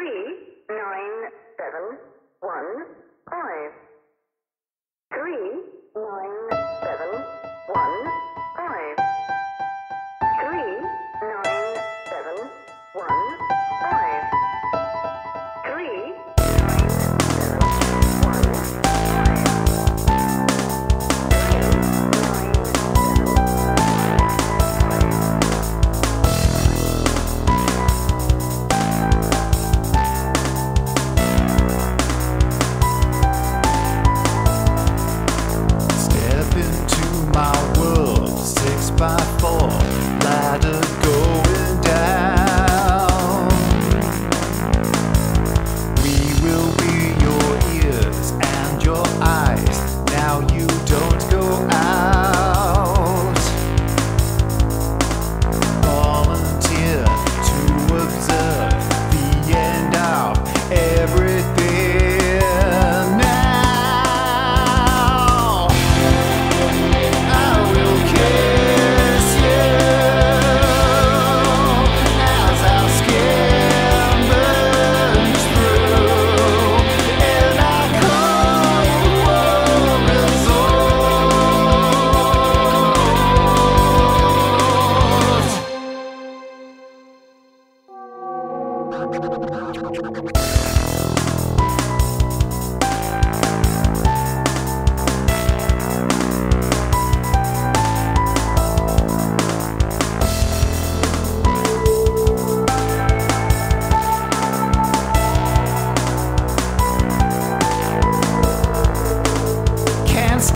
three nine seven one five. Three nine let it go.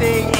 Thursday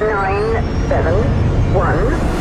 nine, seven, one.